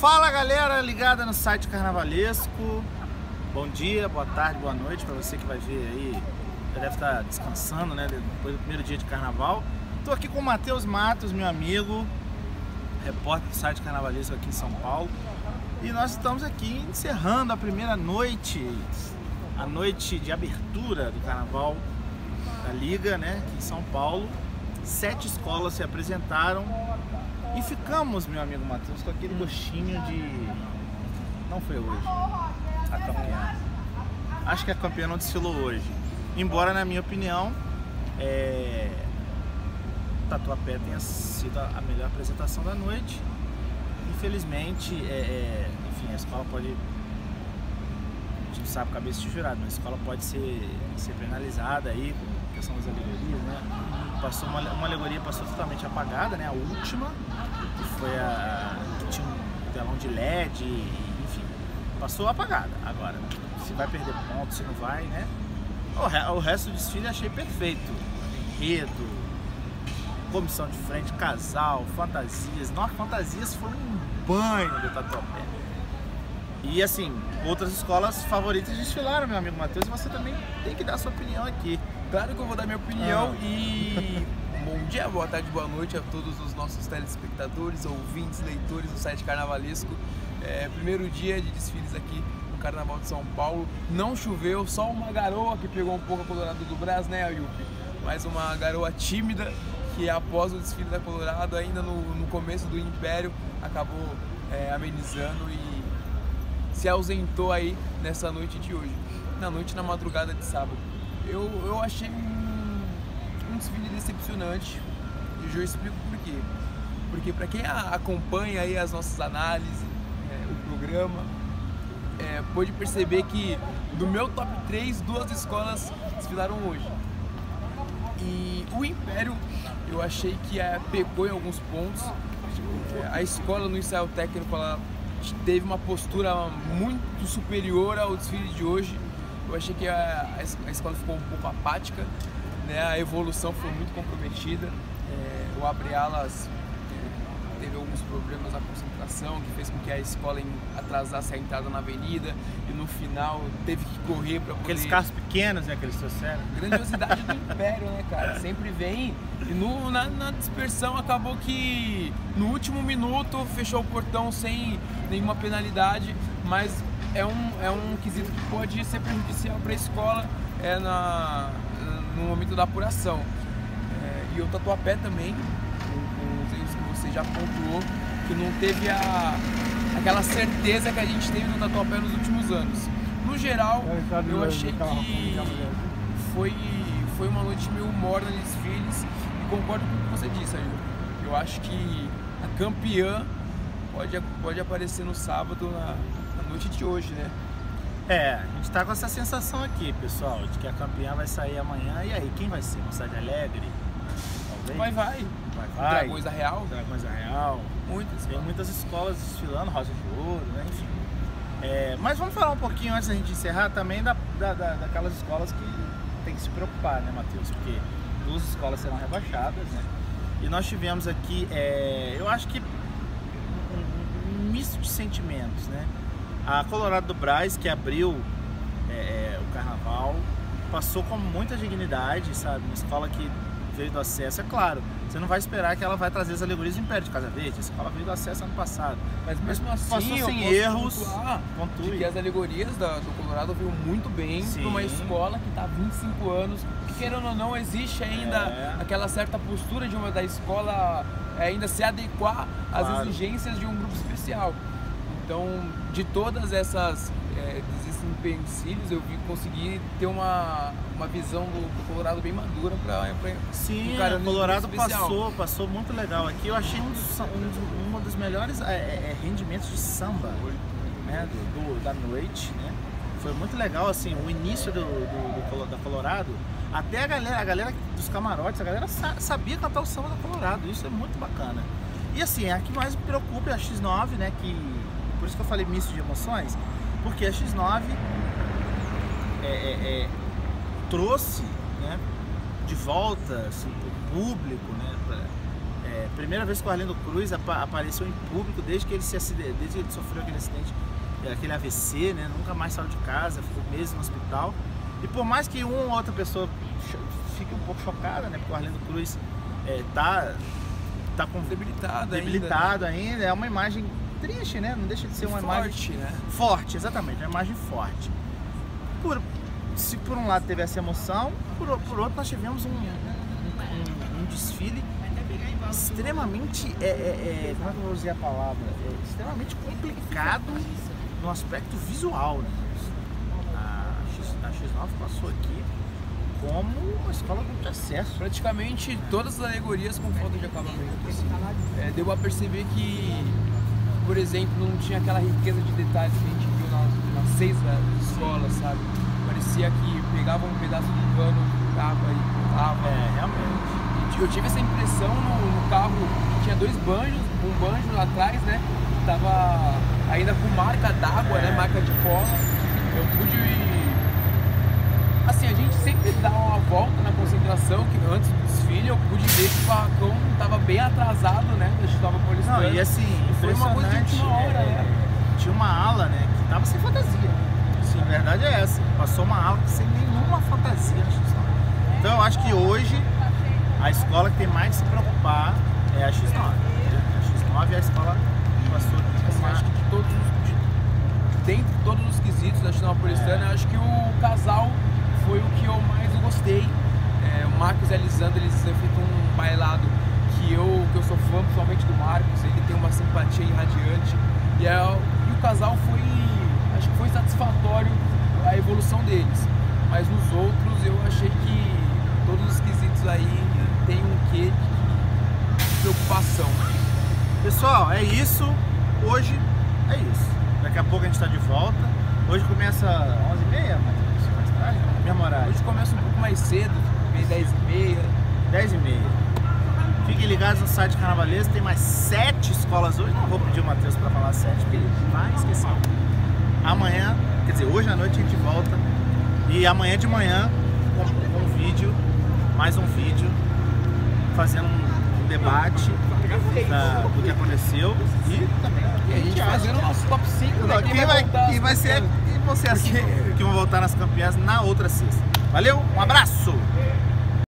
Fala galera ligada no site Carnavalesco. Bom dia, boa tarde, boa noite para você que vai ver aí. Já deve estar descansando, né? Depois do primeiro dia de carnaval. Estou aqui com o Matheus Matos, meu amigo, repórter do site Carnavalesco aqui em São Paulo. E nós estamos aqui encerrando a primeira noite, a noite de abertura do carnaval da Liga, né? Aqui em São Paulo. Sete escolas se apresentaram e ficamos, meu amigo Matheus, com aquele gostinho de. Não foi hoje. A campeã. Acho que a campeã não desfilou hoje. Embora, na minha opinião, é... Tatuapé tenha sido a melhor apresentação da noite. Infelizmente, é, é... enfim, a escola pode. A gente sabe cabeça de jurado, mas a escola pode ser, ser penalizada aí com questão das alegorias, né? Passou uma, uma alegoria passou totalmente apagada, né? A última, que foi a que tinha um telão de LED, enfim, passou apagada. Agora, se vai perder ponto, se não vai, né? O, o resto do desfile achei perfeito. Enredo, comissão de frente, casal, fantasias. Nossa, fantasias foi um banho do Tatuapé. E assim, outras escolas favoritas desfilaram, meu amigo Matheus, e você também tem que dar sua opinião aqui. Claro que eu vou dar minha opinião ah. e bom dia, boa tarde, boa noite a todos os nossos telespectadores, ouvintes, leitores do site Carnavalesco. É, primeiro dia de desfiles aqui no Carnaval de São Paulo. Não choveu, só uma garoa que pegou um pouco a Colorado do Brás, né, Ayupi? Mas uma garoa tímida que após o desfile da Colorado, ainda no, no começo do Império, acabou é, amenizando e se ausentou aí nessa noite de hoje. Na noite, na madrugada de sábado eu, eu achei um, um desfile decepcionante. E eu explico por quê. Porque para quem acompanha aí as nossas análises, é, o programa, é, perceber que do meu top 3, duas escolas desfilaram hoje. E o Império, eu achei que é, pecou em alguns pontos. É, a escola no ensaio técnico ela teve uma postura muito superior ao desfile de hoje eu achei que a, a escola ficou um pouco apática, né? a evolução foi muito comprometida. É, o Abre Alas é, teve alguns problemas na concentração, que fez com que a escola atrasasse a entrada na avenida e no final teve que correr para Aqueles carros pequenos né, que eles trouxeram. Grandiosidade do Império, né, cara? Sempre vem. E no, na, na dispersão acabou que no último minuto fechou o portão sem nenhuma penalidade, mas é um, é um quesito que pode ser prejudicial para a escola é na, no momento da apuração. É, e o Tatuapé também, com, os erros que você já pontuou, que não teve a, aquela certeza que a gente teve no Tatuapé nos últimos anos. No geral, eu achei que foi, foi uma noite meio morna de desfiles e concordo com o que você disse, Ayu. Eu acho que a campeã pode, pode aparecer no sábado na, noite de hoje, né? É, a gente tá com essa sensação aqui, pessoal, de que a campeã vai sair amanhã. E aí, quem vai ser? Mocidade Alegre? Talvez? Vai, vai. Vai, vai. Dragões da Real? Dragões da Real. Muitas. Tem muitas escolas desfilando, Rosa de Ouro, né? Enfim. É, mas vamos falar um pouquinho antes da gente encerrar também da, da, da, daquelas escolas que tem que se preocupar, né, Matheus? Porque duas escolas serão rebaixadas, né? E nós tivemos aqui, é, eu acho que um, um misto de sentimentos, né? A Colorado do Braz, que abriu é, é, o carnaval, passou com muita dignidade, sabe? Uma escola que veio do acesso, é claro. Você não vai esperar que ela vai trazer as alegorias do Império de Casa Verde. A escola veio do acesso ano passado. Mas mesmo assim, passou sem erros. De que as alegorias da, do Colorado veio muito bem para uma escola que está há 25 anos. Que, querendo ou não, existe ainda é. aquela certa postura de uma da escola ainda se adequar às claro. exigências de um grupo especial. Então, de todas essas é, desses empecilhos, eu vi conseguir ter uma, uma visão do, do Colorado bem madura para Sim, um cara o Colorado passou, passou muito legal aqui. Eu achei um dos, um, um dos melhores é, é, é, rendimentos de samba né, do, do, da noite, né? Foi muito legal assim, o início do, do, da Colorado. Até a galera, a galera dos camarotes, a galera sabia cantar o samba da Colorado. Isso é muito bacana. E assim, a que mais me preocupa é a X9, né? Que por isso que eu falei misto de emoções, porque a X9 é, é, é, trouxe né, de volta assim, para o público, né, pra, É, primeira vez que o Arlindo Cruz apa apareceu em público desde que ele se desde que ele sofreu aquele acidente, é, aquele AVC, né? Nunca mais saiu de casa, ficou meses no hospital. E por mais que uma ou outra pessoa fique um pouco chocada, né? Porque o Arlindo Cruz é, tá, tá com debilitado, debilitado ainda, né? ainda, é uma imagem triste, né? Não deixa de ser uma forte, imagem né? forte, exatamente, uma imagem forte. Por, se por um lado teve essa emoção, por, por outro nós tivemos um, um, um desfile extremamente, é, é, é, como é que eu vou dizer a palavra? É extremamente complicado no aspecto visual. Né? A, X, a X9 passou aqui como uma escola com acesso. Praticamente todas as alegorias com falta de acabamento. Assim. É, deu a perceber que, por exemplo, não tinha aquela riqueza de detalhes que a gente viu nas, nas seis escolas, sabe? Parecia que pegava um pedaço de pano, capa e pintava. É, realmente eu tive essa impressão no, no carro que tinha dois banjos, um banjo lá atrás, né? Tava ainda com marca d'água, né? é. né? Marca de cola. Eu pude. Assim, a gente sempre dá uma volta na concentração, que antes do desfile eu pude ver que o barracão tava bem atrasado, né? A gente tava policiando. Não, e assim, foi uma coisa de última hora, é, né? Tinha uma ala, né? Que tava sem fantasia. Sim. A verdade é essa. Passou uma ala sem nenhuma fantasia. Então eu acho que hoje a escola que tem mais que se preocupar é a X9. A X9 é a escola que passou assim, acho que de todos os, de, dentre todos os quesitos da X9 Paulistana, é. acho que o casal foi o que eu mais gostei. É, o Marcos e a Elisandra, eles feito um bailado que eu, que eu sou fã, principalmente do Marcos, ele tem uma simpatia irradiante. E, é, e o casal foi, acho que foi satisfatório a evolução deles. Mas nos outros eu achei que todos os quesitos aí tem um quê de preocupação. Pessoal, é isso. Hoje é isso. Daqui a pouco a gente está de volta. Hoje começa 11h30, mas mais tarde, Hoje começa um pouco mais cedo, meio 10h30. 10h30. Fiquem ligados no site Carnavalesco, tem mais sete escolas hoje. Não vou pedir o Matheus para falar sete, porque ele vai esquecer. Amanhã, quer dizer, hoje à noite a gente volta. E amanhã de manhã, com, com um vídeo, mais um vídeo fazendo um debate da, do que aconteceu e também e a gente fazendo o nosso top 5 né? quem, vai, quem vai ser vão ser assim que vão voltar nas campeãs na outra sexta. Valeu, um abraço!